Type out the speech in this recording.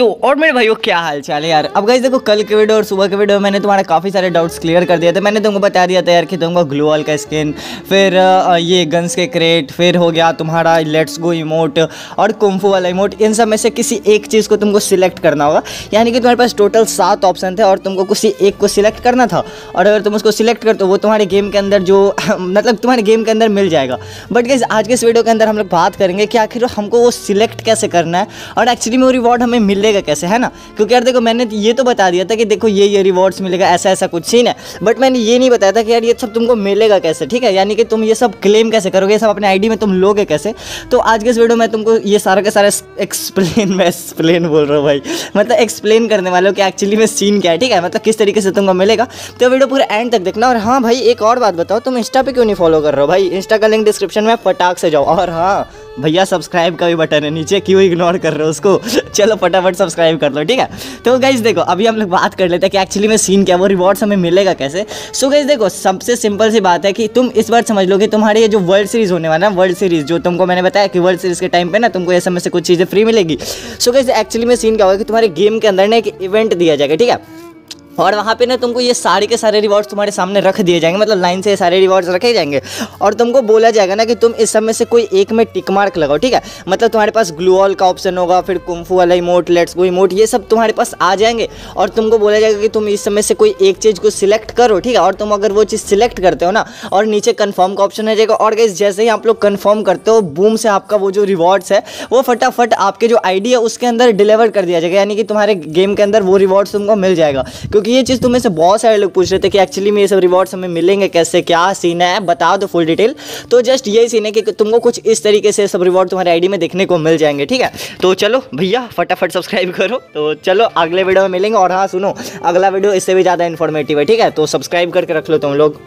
तो और मेरे भाइयों, क्या हाल चाल है यार? अब गाइस देखो, कल के वीडियो और सुबह के वीडियो में मैंने तुम्हारे काफ़ी सारे डाउट्स क्लियर कर दिए थे। मैंने तुमको बता दिया था यार कि तुमको ग्लू वॉल का स्किन फिर ये गन्स के क्रेट फिर हो गया तुम्हारा लेट्स गो इमोट और कुम्फू वाला इमोट इन सब में से किसी एक चीज़ को तुमको सिलेक्ट करना होगा। यानी कि तुम्हारे पास टोटल सात ऑप्शन थे और तुमको किसी एक को सिलेक्ट करना था। और अगर तुम उसको सिलेक्ट करते हो, वो तुम्हारे गेम के अंदर जो मतलब तुम्हारे गेम के अंदर मिल जाएगा। बट गाइज़ आज के इस वीडियो के अंदर हम लोग बात करेंगे कि आखिर हमको वो सिलेक्ट कैसे करना है। और एक्चुअली में वो रिवॉर्ड हमें मिलेगा कैसे, है ना? क्योंकि यार देखो, मैंने ये तो बता दिया था कि देखो, ये ये रिवॉर्ड्स मिलेगा ऐसा ऐसा कुछ सीन है। बट मैंने ये नहीं बताया था कि यार ये सब तुमको मिलेगा कैसे, ठीक है? यानी कि तुम ये सब क्लेम कैसे करोगे? ये सब अपने आईडी में तुम लोगे कैसे? तो आज के इस वीडियो में तुमको ये सारा का सारा एक्सप्लेन मैं एक्सप्लेन बोल रहा हूँ भाई। मतलब एक्सप्लेन करने वाले हो कि एक्चुअली में सीन क्या है, ठीक है? मतलब किस तरीके से तुमको मिलेगा। तो वीडियो पूरे एंड तक देखना। और हाँ भाई, एक और बात बताओ, तुम इंस्टा पे क्यों नहीं फॉलो कर रहे हो भाई? इंस्टा का लिंक डिस्क्रिप्शन में फटाक से जाओ। और हाँ भैया सब्सक्राइब का भी बटन है, नीचे क्यों इग्नोर कर रहे हो उसको? चलो फटाफट सब्सक्राइब कर लो, ठीक है? तो गाइज़ देखो, अभी हम लोग बात कर लेते हैं कि एक्चुअली में सीन क्या वो रिवॉर्ड्स हमें मिलेगा कैसे? सो गाइज़ देखो, सबसे सिंपल सी बात है कि तुम इस बार समझ लो कि तुम्हारे ये जो वर्ल्ड सीरीज़ होने वाला है वर्ल्ड सीरीज़ जो तुमको मैंने बताया कि वर्ल्ड सीरीज़ के टाइम पर ना तुमको ऐसे में से कुछ चीज़ें फ्री मिलेगी। सो गाइज़ एक्चुअली में सीन क्या होगा कि तुम्हारे गेम के अंदर ना एक इवेंट दिया जाएगा, ठीक है? और वहाँ पे ना तुमको ये सारे के सारे रिवॉर्ड्स तुम्हारे सामने रख दिए जाएँगे मतलब लाइन से सारे रिवॉर्ड्स रखे जाएँगे। और तुमको बोला जाएगा ना कि तुम इस समय से कोई एक में टिक मार्क लगाओ, ठीक है? मतलब तुम्हारे पास ग्लू ऑल का ऑप्शन होगा, फिर कुम्फू वाला इमोट लेट्स गो इमोट ये सब तुम्हारे पास आ जाएँगे। और तुमको बोला जाएगा कि तुम इस समय से कोई एक चीज़ को सिलेक्ट करो, ठीक है? और तुम अगर वो चीज़ सिलेक्ट करते हो ना, और नीचे कन्फर्म का ऑप्शन आ जाएगा, और गैस जैसे ही आप लोग कन्फर्म करते हो बूम से आपका वो जो रिवॉर्ड्स है, वो फटाफट आपके जो आइडिया उसके अंदर डिलीवर कर दिया जाएगा, यानी कि तुम्हारे गेम के अंदर वो रिवॉर्ड्स तुमको मिल जाएगा। क्योंकि ये चीज़ तुम्हें से बहुत सारे लोग पूछ रहे थे कि एक्चुअली में ये सब रिवॉर्ड्स हमें मिलेंगे कैसे, क्या सीन है, बता दो फुल डिटेल तो जस्ट यही सीन है कि तुमको कुछ इस तरीके से सब रिवॉर्ड तुम्हारे आईडी में देखने को मिल जाएँगे, ठीक है? तो चलो भैया, फटाफट सब्सक्राइब करो। तो चलो, अगले वीडियो में मिलेंगे और हाँ सुनो, अगला वीडियो इससे भी ज़्यादा इन्फॉर्मेटिव है, ठीक है? तो सब्सक्राइब करके रख लो तुम लोग।